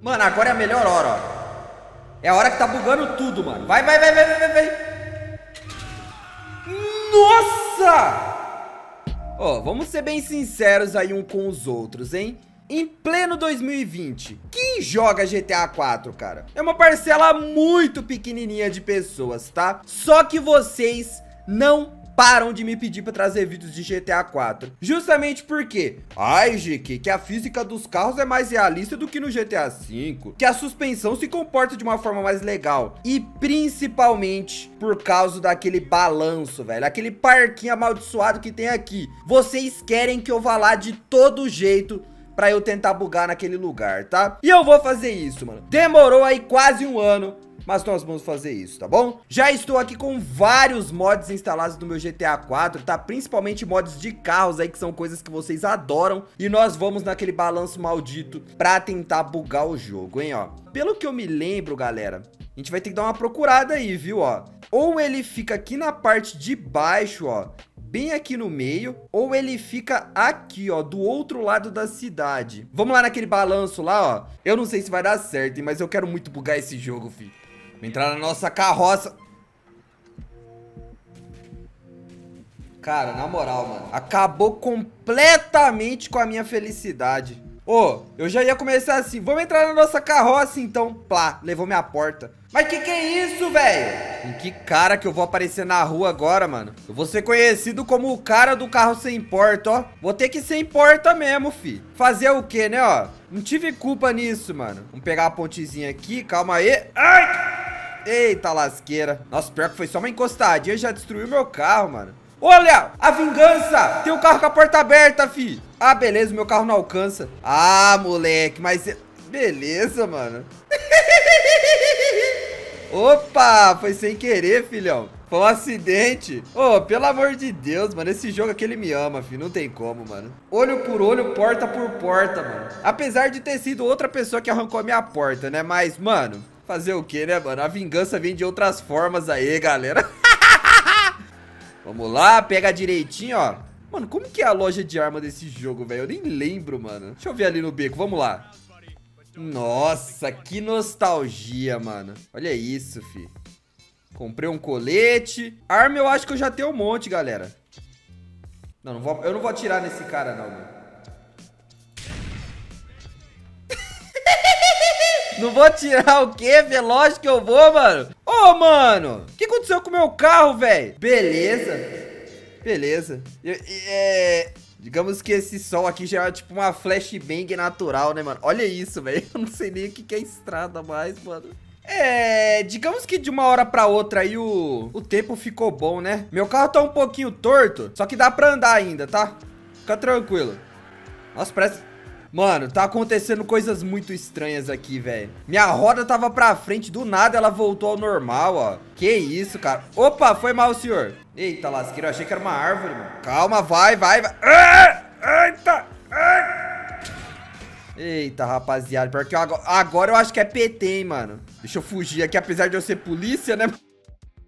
Mano, agora é a melhor hora, ó. É a hora que tá bugando tudo, mano. Vai, vai, vai, vai, vai, vai. Nossa! Ó, vamos ser bem sinceros aí um com os outros, hein? Em pleno 2020, quem joga GTA 4, cara? É uma parcela muito pequenininha de pessoas, tá? Só que vocês não param de me pedir para trazer vídeos de GTA 4. Justamente porque, ai GQ, que a física dos carros é mais realista do que no GTA 5, que a suspensão se comporta de uma forma mais legal e principalmente por causa daquele balanço, velho, aquele parquinho amaldiçoado que tem aqui. Vocês querem que eu vá lá de todo jeito pra eu tentar bugar naquele lugar, tá? E eu vou fazer isso, mano. Demorou aí quase um ano mas nós vamos fazer isso, tá bom? Já estou aqui com vários mods instalados no meu GTA 4, tá? Principalmente mods de carros aí, que são coisas que vocês adoram. E nós vamos naquele balanço maldito pra tentar bugar o jogo, hein, ó. Pelo que eu me lembro, galera, a gente vai ter que dar uma procurada aí, viu, ó. Ou ele fica aqui na parte de baixo, ó, bem aqui no meio, ou ele fica aqui, ó, do outro lado da cidade. Vamos lá naquele balanço lá, ó. Eu não sei se vai dar certo, mas eu quero muito bugar esse jogo, filho. Vamos entrar na nossa carroça. Cara, na moral, mano. Acabou completamente com a minha felicidade. Ô, oh, eu já ia começar assim. Vamos entrar na nossa carroça, então. Plá, levou minha porta. Mas que que é isso, velho? Com que cara que eu vou aparecer na rua agora, mano? Eu vou ser conhecido como o cara do carro sem porta, ó. Vou ter que ser em porta mesmo, fi. Fazer o quê, né, ó? Não tive culpa nisso, mano. Vamos pegar a pontezinha aqui. Calma aí. Ai! Eita lasqueira. Nossa, pior que foi só uma encostadinha já destruiu meu carro, mano. Olha, a vingança. Tem um carro com a porta aberta, fi. Ah, beleza, meu carro não alcança. Ah, moleque, mas... Beleza, mano. Opa, foi sem querer, filhão. Foi um acidente. Ô, oh, pelo amor de Deus, mano. Esse jogo aqui ele me ama, filho. Não tem como, mano. Olho por olho, porta por porta, mano. Apesar de ter sido outra pessoa que arrancou a minha porta, né? Mas, mano, Fazer o que, né, mano? A vingança vem de outras formas aí, galera. Vamos lá, pega direitinho, ó. Mano, como que é a loja de arma desse jogo, velho? Eu nem lembro, mano. Deixa eu ver ali no beco, vamos lá. Nossa, que nostalgia, mano. Olha isso, fi. Comprei um colete. Arma eu acho que eu já tenho um monte, galera. Não, não vou, eu não vou atirar nesse cara, não, mano. Não vou tirar o quê, Veloz que eu vou, mano. Ô, oh, mano. O que aconteceu com o meu carro, velho? Beleza. Beleza. É... Digamos que esse sol aqui já é tipo uma flashbang natural, né, mano? Olha isso, velho. Eu não sei nem o que é estrada mais, mano. É, digamos que de uma hora pra outra aí o, o tempo ficou bom, né? Meu carro tá um pouquinho torto, só que dá pra andar ainda, tá? Fica tranquilo. Nossa, parece... Mano, tá acontecendo coisas muito estranhas aqui, velho. Minha roda tava pra frente, do nada ela voltou ao normal, ó. Que isso, cara. Opa, foi mal, senhor. Eita, lasqueira, eu achei que era uma árvore, mano. Calma, vai, vai, vai. Eita, Eita, rapaziada. Pior que eu agora, agora eu acho que é PT, hein, mano. Deixa eu fugir aqui, apesar de eu ser polícia, né?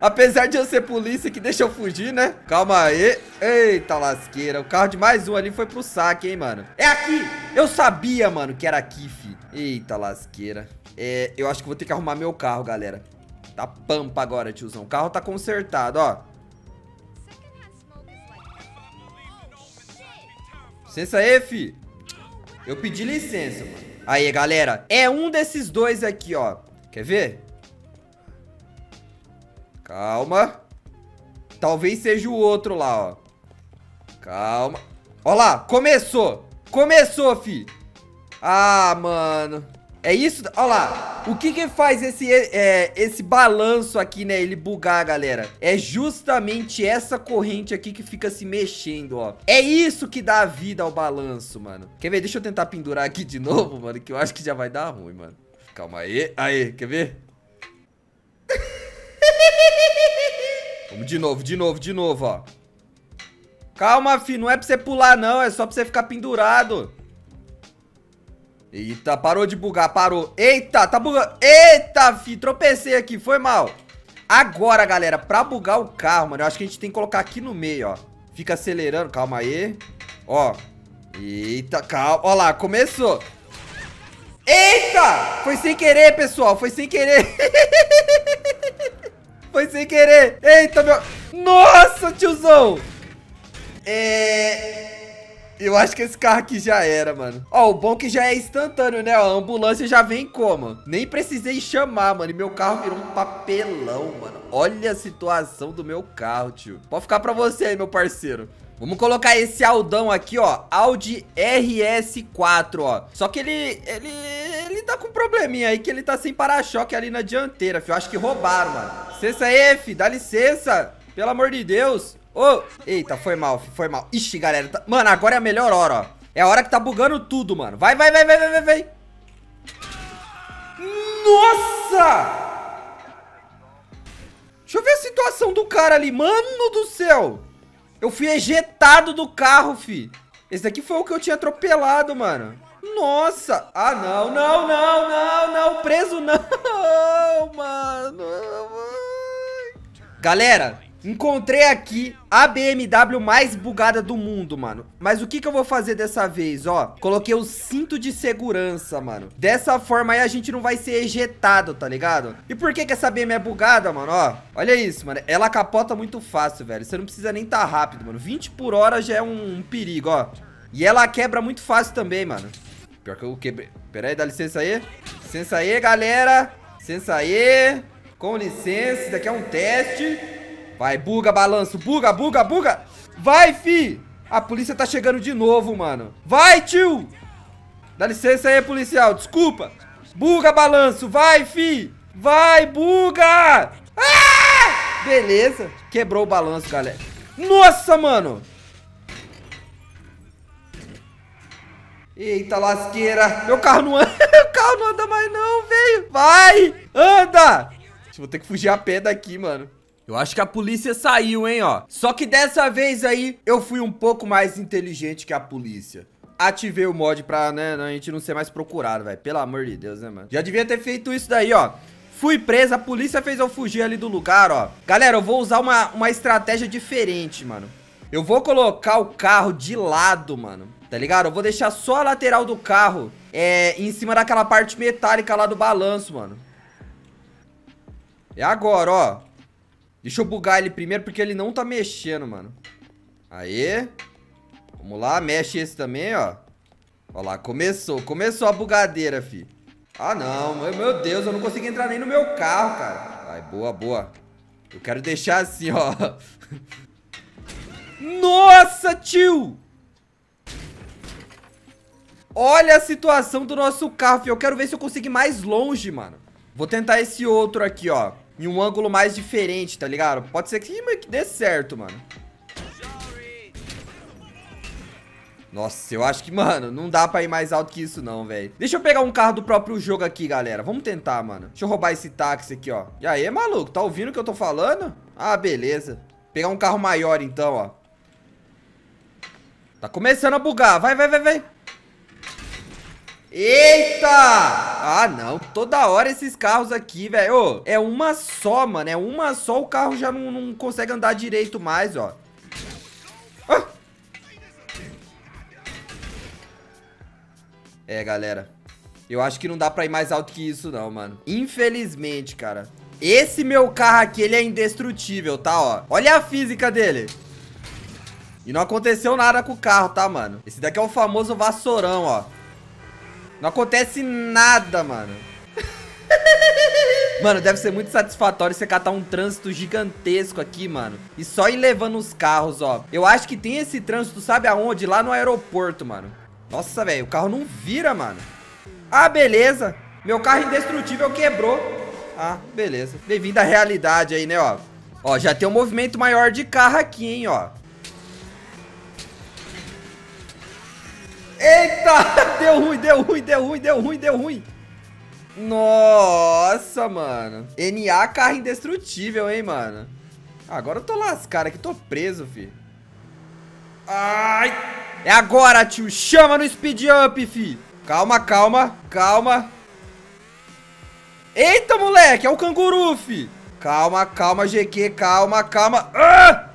Apesar de eu ser polícia que deixa eu fugir, né? Calma aí. Eita lasqueira. O carro de mais um ali foi pro saque, hein, mano. É aqui. Eu sabia, mano, que era aqui, fi. Eita lasqueira. É, eu acho que vou ter que arrumar meu carro, galera. Tá pampa agora, tiozão. O carro tá consertado, ó. Licença aí, fi. Eu pedi licença, mano. Aí, galera. É um desses dois aqui, ó. Quer ver? Calma. Talvez seja o outro lá, ó. Calma. Ó lá, começou. Começou, fi. Ah, mano. É isso? Ó lá. O que que faz esse, é, esse balanço aqui, né? Ele bugar, galera. É justamente essa corrente aqui que fica se mexendo, ó. É isso que dá vida ao balanço, mano. Quer ver? Deixa eu tentar pendurar aqui de novo, mano. Que eu acho que já vai dar ruim, mano. Calma aí. Aí, quer ver? Vamos de novo, de novo, de novo, ó. Calma, fi, não é pra você pular, não. É só pra você ficar pendurado. Eita, parou de bugar, parou. Eita, tá bugando. Eita, fi, tropecei aqui, foi mal. Agora, galera, pra bugar o carro, mano, eu acho que a gente tem que colocar aqui no meio, ó. Fica acelerando, calma aí. Ó. Eita, calma. Ó lá, começou. Eita! Foi sem querer, pessoal. Foi sem querer. Foi sem querer. Eita, meu... Nossa, tiozão. É... Eu acho que esse carro aqui já era, mano. Ó, o bom que já é instantâneo, né? Ó, a ambulância já vem como? Nem precisei chamar, mano. E meu carro virou um papelão, mano. Olha a situação do meu carro, tio. Pode ficar pra você aí, meu parceiro. Vamos colocar esse Aldão aqui, ó. Audi RS4, ó. Só que ele, ele, ele tá com um probleminha aí, que ele tá sem para-choque ali na dianteira. Eu acho que roubaram, mano. Licença aí, fi. Dá licença. Pelo amor de Deus. Ô, oh. eita, foi mal, fi. Foi mal. Ixi, galera. Tá... Mano, agora é a melhor hora, ó. É a hora que tá bugando tudo, mano. Vai, vai, vai, vai, vai, vai, vai. Nossa! Deixa eu ver a situação do cara ali. Mano do céu. Eu fui ejetado do carro, fi. Esse daqui foi o que eu tinha atropelado, mano. Nossa! Ah, não, não, não, não, não. Preso não, mano. Galera, Encontrei aqui a BMW mais bugada do mundo, mano. Mas o que que eu vou fazer dessa vez, ó? Coloquei o cinto de segurança, mano. Dessa forma aí a gente não vai ser ejetado, tá ligado? E por que que essa BMW é bugada, mano? Ó, olha isso, mano. Ela capota muito fácil, velho. Você não precisa nem tá rápido, mano. 20 por hora já é um, um perigo, ó. E ela quebra muito fácil também, mano. Pior que eu quebrei. Pera aí, dá licença aí. Licença aí, galera. Licença aí. Com licença, isso daqui é um teste. Vai, buga, balanço. Buga, buga, buga. Vai, fi. A polícia tá chegando de novo, mano. Vai, tio. Dá licença aí, policial. Desculpa. Buga, balanço. Vai, fi. Vai, buga. Ah! Beleza. Quebrou o balanço, galera. Nossa, mano. Eita lasqueira. Meu carro não anda. Meu carro não anda mais não, velho. Vai. Anda. Vou ter que fugir a pé daqui, mano. Eu acho que a polícia saiu, hein, ó. Só que dessa vez aí, eu fui um pouco mais inteligente que a polícia. Ativei o mod pra, né, a gente não ser mais procurado, velho. Pelo amor de Deus, né, mano? Já devia ter feito isso daí, ó. Fui presa, a polícia fez eu fugir ali do lugar, ó. Galera, eu vou usar uma, uma estratégia diferente, mano. Eu vou colocar o carro de lado, mano. Tá ligado? Eu vou deixar só a lateral do carro é, em cima daquela parte metálica lá do balanço, mano. É agora, ó. Deixa eu bugar ele primeiro, porque ele não tá mexendo, mano. Aê. Vamos lá, mexe esse também, ó. Ó lá, começou. Começou a bugadeira, fi. Ah, não. Meu Deus, eu não consegui entrar nem no meu carro, cara. Vai, boa, boa. Eu quero deixar assim, ó. Nossa, tio! Olha a situação do nosso carro, fi. Eu quero ver se eu consigo mais longe, mano. Vou tentar esse outro aqui, ó em um ângulo mais diferente, tá ligado? Pode ser que, que dê certo, mano. Nossa, eu acho que, mano, não dá pra ir mais alto que isso não, velho. Deixa eu pegar um carro do próprio jogo aqui, galera. Vamos tentar, mano. Deixa eu roubar esse táxi aqui, ó. E aí, maluco? Tá ouvindo o que eu tô falando? Ah, beleza. Pegar um carro maior, então, ó. Tá começando a bugar. Vai, vai, vai, vai. Eita! Ah, não. Toda hora esses carros aqui, velho. É uma só, mano. É uma só. O carro já não, não consegue andar direito mais, ó. Ah! É, galera. Eu acho que não dá pra ir mais alto que isso, não, mano. Infelizmente, cara. Esse meu carro aqui, ele é indestrutível, tá, ó. Olha a física dele. E não aconteceu nada com o carro, tá, mano? Esse daqui é o famoso vassourão, ó. Não acontece nada, mano. Mano, deve ser muito satisfatório você catar um trânsito gigantesco aqui, mano. E só ir levando os carros, ó. Eu acho que tem esse trânsito, sabe aonde? Lá no aeroporto, mano. Nossa, velho, o carro não vira, mano. Ah, beleza. Meu carro indestrutível quebrou. Ah, beleza. Bem-vindo à realidade aí, né, ó. Ó, já tem um movimento maior de carro aqui, hein, ó. Eita! Deu ruim, deu ruim, deu ruim, deu ruim, deu ruim. Nossa, mano. NA carro indestrutível, hein, mano. Agora eu tô lascado aqui, tô preso, fi. Ai! É agora, tio. Chama no speed up, fi. Calma, calma, calma. Eita, moleque, é o canguru, fi. Calma, calma, GQ, calma, calma. Ah!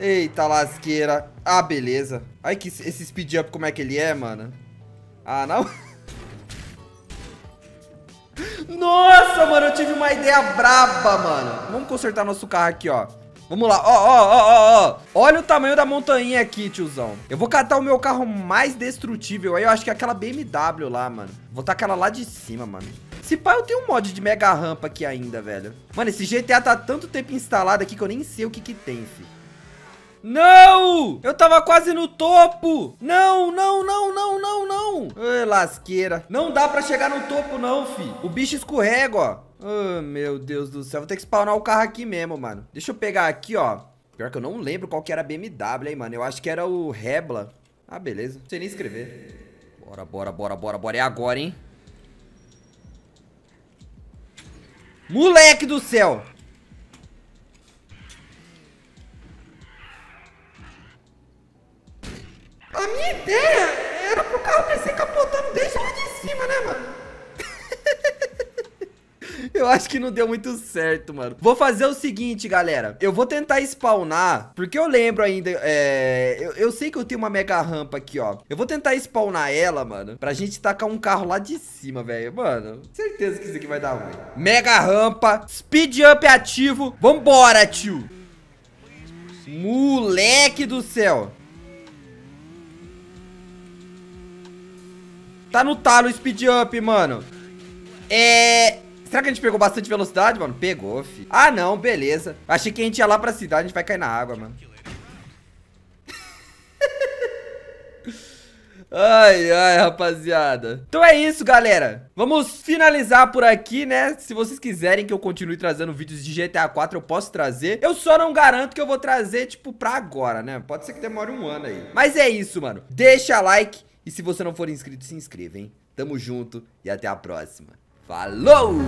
Eita, lasqueira. Ah, beleza. Ai, que esse speed up, como é que ele é, mano? Ah, não. Nossa, mano, eu tive uma ideia braba, mano. Vamos consertar nosso carro aqui, ó. Vamos lá, ó, ó, ó, ó, ó. Olha o tamanho da montanha aqui, tiozão. Eu vou catar o meu carro mais destrutível. Aí eu acho que é aquela BMW lá, mano. Vou tacar aquela lá de cima, mano. Se pá, eu tenho um mod de mega rampa aqui ainda, velho. Mano, esse GTA tá tanto tempo instalado aqui que eu nem sei o que que tem, fi. Não! Eu tava quase no topo! Não, não, não, não, não, não! Ai, lasqueira. Não dá pra chegar no topo, não, fi. O bicho escorrega, ó. Oh, meu Deus do céu. Vou ter que spawnar o carro aqui mesmo, mano. Deixa eu pegar aqui, ó. Pior que eu não lembro qual que era a BMW, hein, mano. Eu acho que era o Rebla. Ah, beleza. Não sei nem escrever. Bora, bora, bora, bora, bora. É agora, hein? Moleque do céu! Minha ideia era pro carro descer capotando desde lá de cima, né, mano? Eu acho que não deu muito certo, mano. Vou fazer o seguinte, galera. Eu vou tentar spawnar, porque eu lembro ainda, é... Eu, eu, sei que eu tenho uma mega rampa aqui, ó. Eu vou tentar spawnar ela, mano, pra gente tacar um carro lá de cima, velho. Mano, certeza que isso aqui vai dar ruim. Mega rampa, speed up ativo. Vambora, tio. Moleque do céu. Tá no talo o speed up, mano. É... Será que a gente pegou bastante velocidade, mano? Pegou, fi. Ah, não, beleza. Achei que a gente ia lá pra cidade, a gente vai cair na água, mano. Ai, ai, rapaziada. Então é isso, galera. Vamos finalizar por aqui, né? Se vocês quiserem que eu continue trazendo vídeos de GTA 4, eu posso trazer. Eu só não garanto que eu vou trazer, tipo, pra agora, né? Pode ser que demore um ano aí. Mas é isso, mano. Deixa like e se você não for inscrito, se inscreva, hein? Tamo junto e até a próxima. Falou!